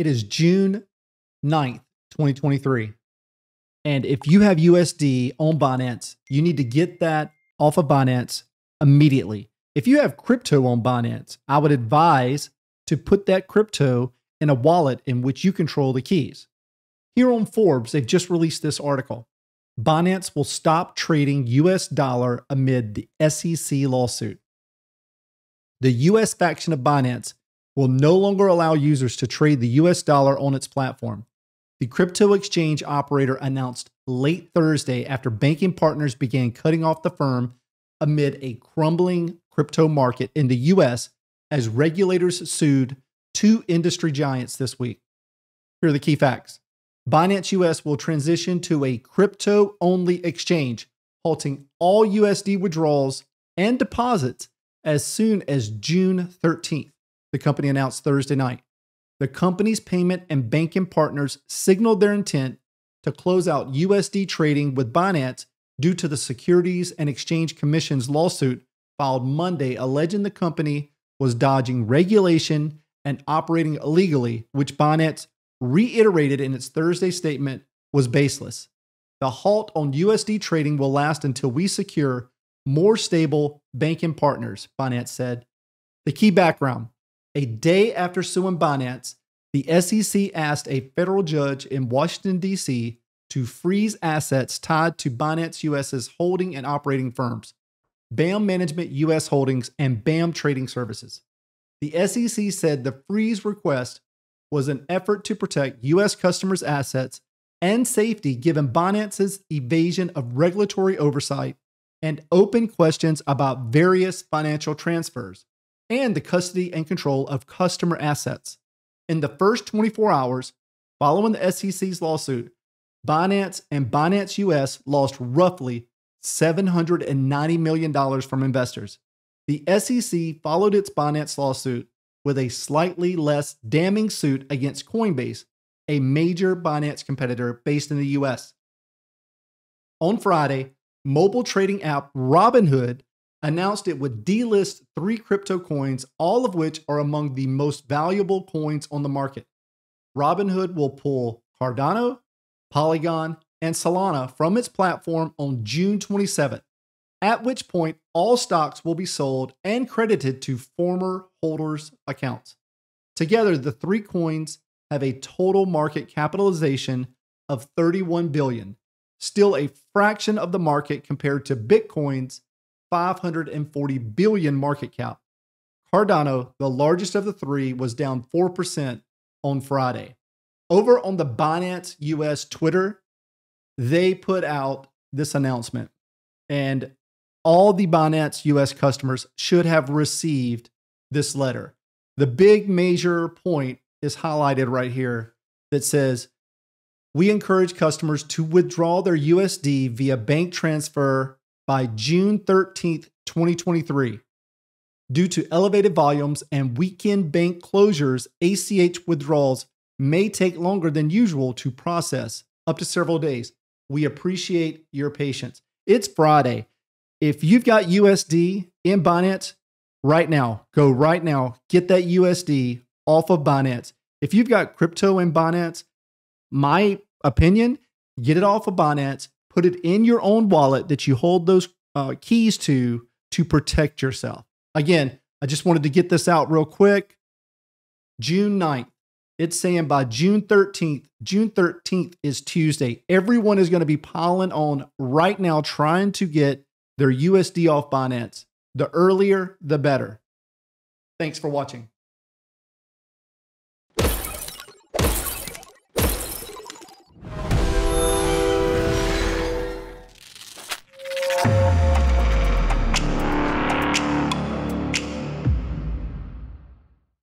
It is June 9th, 2023. And if you have USD on Binance, you need to get that off of Binance immediately. If you have crypto on Binance, I would advise to put that crypto in a wallet in which you control the keys. Here on Forbes, they've just released this article. Binance will stop trading US dollar amid the SEC lawsuit. The US faction of Binance will no longer allow users to trade the US dollar on its platform. The crypto exchange operator announced late Thursday after banking partners began cutting off the firm amid a crumbling crypto market in the US as regulators sued two industry giants this week. Here are the key facts Binance US will transition to a crypto only exchange, halting all USD withdrawals and deposits as soon as June 13th, the company announced Thursday night. The company's payment and banking partners signaled their intent to close out USD trading with Binance due to the Securities and Exchange Commission's lawsuit filed Monday alleging the company was dodging regulation and operating illegally, which Binance reiterated in its Thursday statement was baseless. The halt on USD trading will last until we secure more stable banking partners, Binance said. The key background a day after suing Binance, the SEC asked a federal judge in Washington, D.C. to freeze assets tied to Binance US's holding and operating firms, BAM Management US Holdings and BAM Trading Services. The SEC said the freeze request was an effort to protect U.S. customers' assets and safety given Binance's evasion of regulatory oversight and open questions about various financial transfers and the custody and control of customer assets. In the first 24 hours following the SEC's lawsuit, Binance and Binance US lost roughly $790 million from investors. The SEC followed its Binance lawsuit with a slightly less damning suit against Coinbase, a major Binance competitor based in the US. On Friday, mobile trading app Robinhood announced it would delist three crypto coins, all of which are among the most valuable coins on the market. Robinhood will pull Cardano, Polygon, and Solana from its platform on June 27th at which point all stocks will be sold and credited to former holders' accounts. Together, the three coins have a total market capitalization of 31 billion, still a fraction of the market compared to Bitcoin's 540 billion market cap. Cardano, the largest of the three, was down 4% on Friday. Over on the Binance US Twitter, they put out this announcement. And all the Binance US customers should have received this letter. The big major point is highlighted right here that says we encourage customers to withdraw their USD via bank transfer by June 13th, 2023. Due to elevated volumes and weekend bank closures, ACH withdrawals may take longer than usual to process, up to several days. We appreciate your patience. It's Friday. If you've got USD in Binance right now, go right now, get that USD off of Binance. If you've got crypto in Binance, my opinion, get it off of Binance, put it in your own wallet that you hold those uh, keys to to protect yourself. Again, I just wanted to get this out real quick. June 9th, it's saying by June 13th, June 13th is Tuesday. Everyone is going to be piling on right now trying to get their USD off Binance. The earlier, the better. Thanks for watching.